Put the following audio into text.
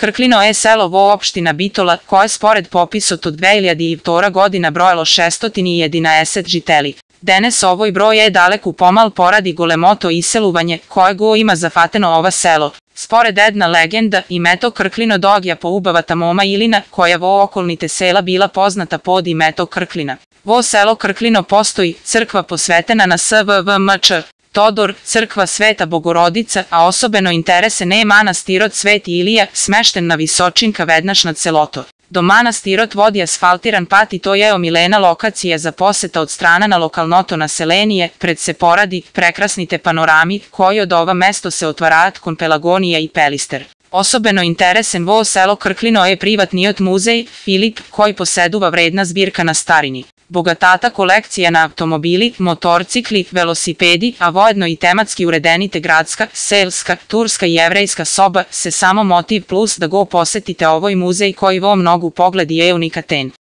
Krklino je selo vo opština Bitola, koje spored popisot od 2002 godina brojalo 611 žiteli. Danes ovoj broj je dalek u pomal poradi golemoto iseluvanje, koje go ima zafateno ova selo. Spored jedna legenda i meto Krklino dogja po ubavata moma Ilina, koja vo okolnite sela bila poznata pod imeto Krklina. Vo selo Krklino postoji crkva posvetena na SVVMČ, Todor, crkva Sveta Bogorodica, a osobeno interese ne manastirot Sveti Ilija, smešten na Visočinka vednaš nad celoto. Do manastirot vodi asfaltiran pat i to je omilena lokacija za poseta od strana na lokalnoto naselenije, pred se poradi, prekrasnite panorami, koji od ova mesto se otvarat kon Pelagonija i Pelister. Osobeno interesen vo selo Krklino je privatni od muzej Filip, koji poseduva vredna zbirka na starini bogatata kolekcija na automobili, motorcikli, velosipedi, a vojedno i tematski uredenite gradska, selska, turska i jevrejska soba se samo motiv plus da go posetite ovoj muzej koji vo mnogu pogledi je unikaten.